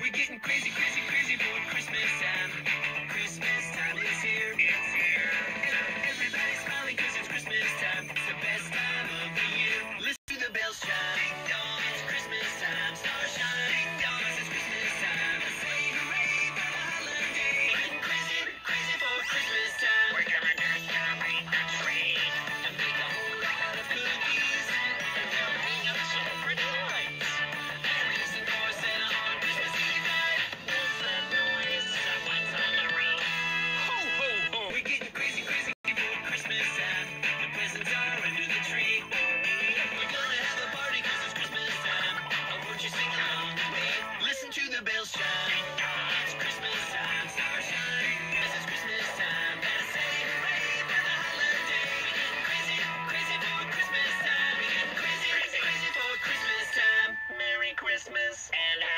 We're getting crazy, crazy, crazy for Christmas. and